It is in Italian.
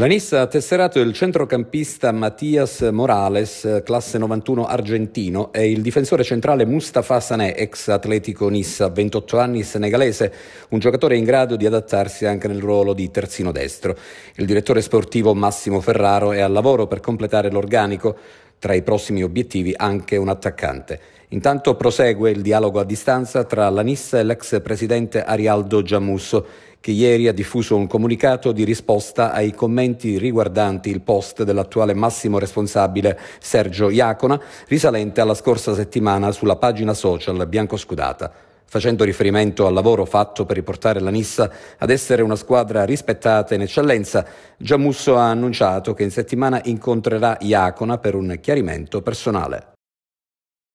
La Nissa ha tesserato il centrocampista Mattias Morales, classe 91 argentino, e il difensore centrale Mustafa Sané, ex Atletico Nissa, 28 anni senegalese, un giocatore in grado di adattarsi anche nel ruolo di terzino destro. Il direttore sportivo Massimo Ferraro è al lavoro per completare l'organico, tra i prossimi obiettivi anche un attaccante. Intanto prosegue il dialogo a distanza tra la Nissa e l'ex presidente Arialdo Giammusso, che ieri ha diffuso un comunicato di risposta ai commenti riguardanti il post dell'attuale massimo responsabile Sergio Iacona, risalente alla scorsa settimana sulla pagina social biancoscudata. Facendo riferimento al lavoro fatto per riportare la Nissa ad essere una squadra rispettata in eccellenza, Giammusso ha annunciato che in settimana incontrerà Iacona per un chiarimento personale.